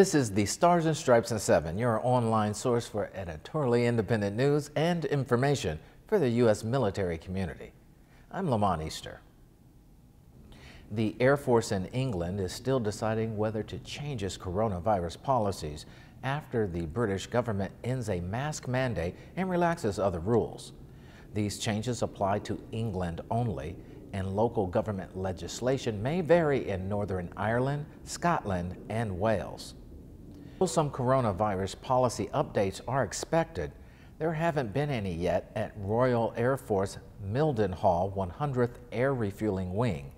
This is the Stars and Stripes in 7, your online source for editorially independent news and information for the U.S. military community. I'm Lamont Easter. The Air Force in England is still deciding whether to change its coronavirus policies after the British government ends a mask mandate and relaxes other rules. These changes apply to England only and local government legislation may vary in Northern Ireland, Scotland, and Wales. Some coronavirus policy updates are expected, there haven't been any yet at Royal Air Force Mildenhall 100th Air Refueling Wing.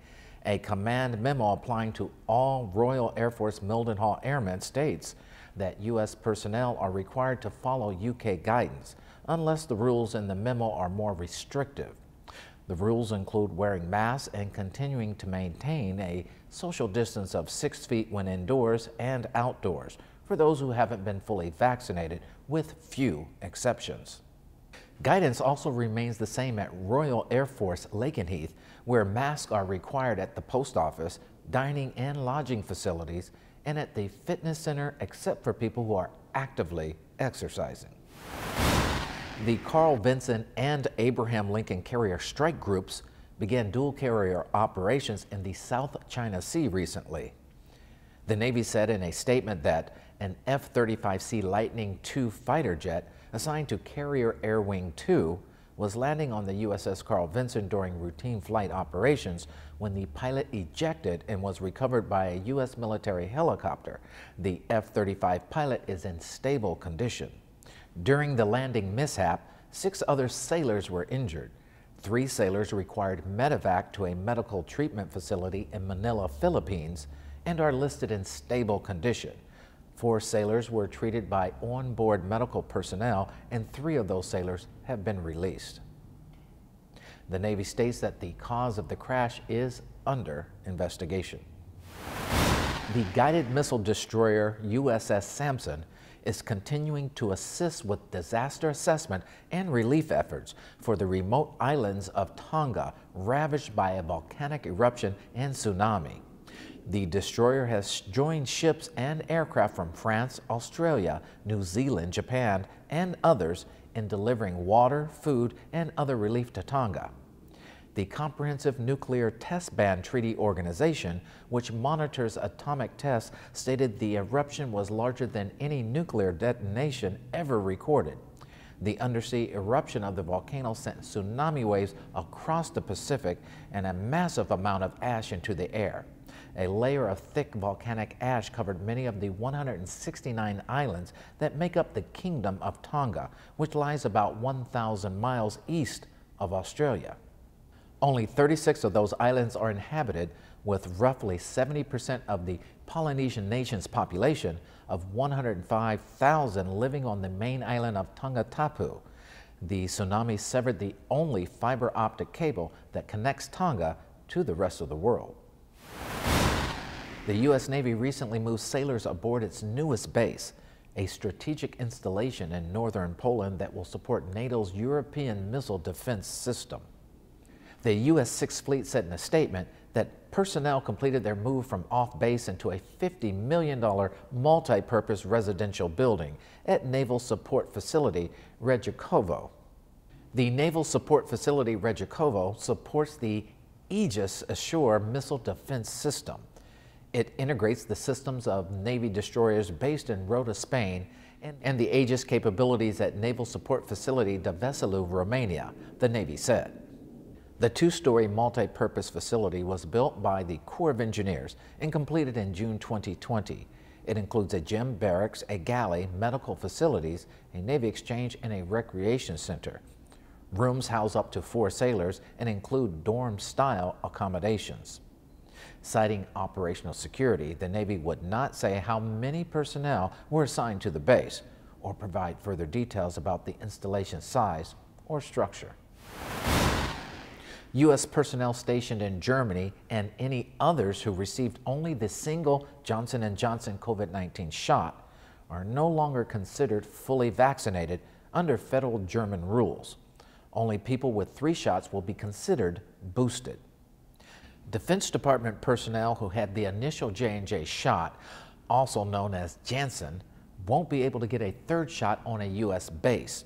A command memo applying to all Royal Air Force Mildenhall airmen states that U.S. personnel are required to follow UK guidance unless the rules in the memo are more restrictive. The rules include wearing masks and continuing to maintain a social distance of six feet when indoors and outdoors for those who haven't been fully vaccinated, with few exceptions. Guidance also remains the same at Royal Air Force Lakenheath, where masks are required at the post office, dining and lodging facilities, and at the fitness center except for people who are actively exercising. The Carl Vinson and Abraham Lincoln Carrier strike groups began dual carrier operations in the South China Sea recently. The Navy said in a statement that an F-35C Lightning II fighter jet assigned to Carrier Air Wing 2 was landing on the USS Carl Vinson during routine flight operations when the pilot ejected and was recovered by a U.S. military helicopter. The F-35 pilot is in stable condition. During the landing mishap, six other sailors were injured. Three sailors required medevac to a medical treatment facility in Manila, Philippines, and are listed in stable condition. Four sailors were treated by onboard medical personnel, and three of those sailors have been released. The Navy states that the cause of the crash is under investigation. The guided missile destroyer USS Sampson is continuing to assist with disaster assessment and relief efforts for the remote islands of Tonga ravaged by a volcanic eruption and tsunami. The destroyer has joined ships and aircraft from France, Australia, New Zealand, Japan, and others in delivering water, food, and other relief to Tonga the Comprehensive Nuclear Test Ban Treaty Organization, which monitors atomic tests, stated the eruption was larger than any nuclear detonation ever recorded. The undersea eruption of the volcano sent tsunami waves across the Pacific and a massive amount of ash into the air. A layer of thick volcanic ash covered many of the 169 islands that make up the Kingdom of Tonga, which lies about 1,000 miles east of Australia. Only 36 of those islands are inhabited, with roughly 70% of the Polynesian nation's population of 105,000 living on the main island of Tongatapu. The tsunami severed the only fiber optic cable that connects Tonga to the rest of the world. The U.S. Navy recently moved sailors aboard its newest base, a strategic installation in northern Poland that will support NATO's European missile defense system. The U.S. Sixth Fleet said in a statement that personnel completed their move from off base into a $50 million multi purpose residential building at Naval Support Facility Redzikowo. The Naval Support Facility Redzikowo supports the Aegis Ashore missile defense system. It integrates the systems of Navy destroyers based in Rota, Spain, and, the Aegis capabilities at Naval Support Facility Deveselu, Romania, the Navy said. The two-story multi-purpose facility was built by the Corps of Engineers and completed in June 2020. It includes a gym, barracks, a galley, medical facilities, a Navy exchange, and a recreation center. Rooms house up to four sailors and include dorm-style accommodations. Citing operational security, the Navy would not say how many personnel were assigned to the base or provide further details about the installation size or structure. U.S. personnel stationed in Germany and any others who received only the single Johnson & Johnson COVID-19 shot are no longer considered fully vaccinated under federal German rules. Only people with three shots will be considered boosted. Defense Department personnel who had the initial J&J shot also known as Janssen, won't be able to get a third shot on a U.S. base.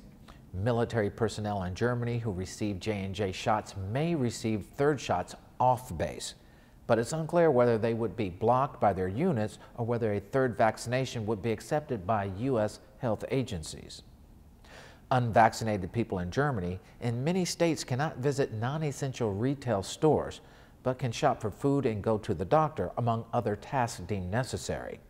Military personnel in Germany who received J&J shots may receive third shots off base, but it's unclear whether they would be blocked by their units or whether a third vaccination would be accepted by U.S. health agencies. Unvaccinated people in Germany in many states cannot visit non-essential retail stores, but can shop for food and go to the doctor, among other tasks deemed necessary.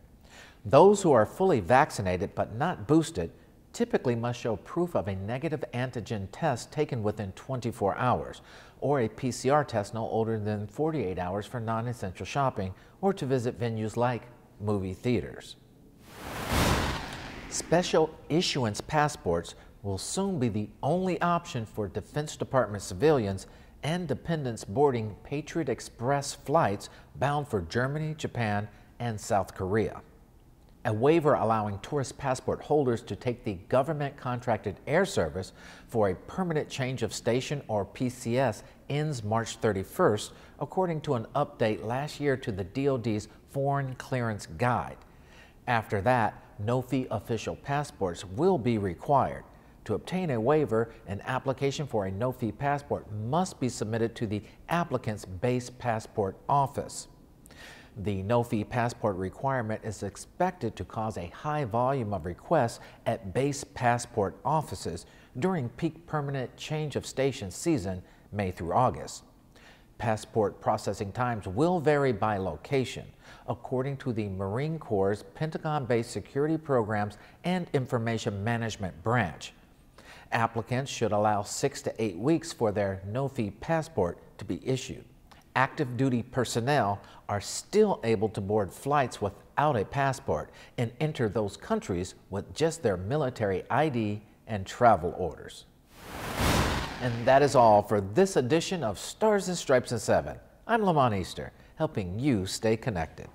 Those who are fully vaccinated but not boosted typically must show proof of a negative antigen test taken within 24 hours, or a PCR test no older than 48 hours for non-essential shopping or to visit venues like movie theaters. Special issuance passports will soon be the only option for Defense Department civilians and dependents boarding Patriot Express flights bound for Germany, Japan, and South Korea. A waiver allowing tourist passport holders to take the government contracted air service for a permanent change of station or PCS ends March 31st, according to an update last year to the DoD's Foreign Clearance Guide. After that, no fee official passports will be required. To obtain a waiver, an application for a no-fee passport must be submitted to the applicant's base passport office. The no-fee passport requirement is expected to cause a high volume of requests at base passport offices during peak permanent change of station season, May through August. Passport processing times will vary by location, according to the Marine Corps' Pentagon-based Security Programs and Information Management Branch. Applicants should allow six to eight weeks for their no-fee passport to be issued. Active duty personnel are still able to board flights without a passport and enter those countries with just their military ID and travel orders. And that is all for this edition of Stars and Stripes in 7. I'm Lamont Easter, helping you stay connected.